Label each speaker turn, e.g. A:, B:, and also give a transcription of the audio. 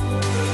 A: you.